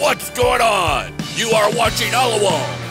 What's going on? You are watching Alawal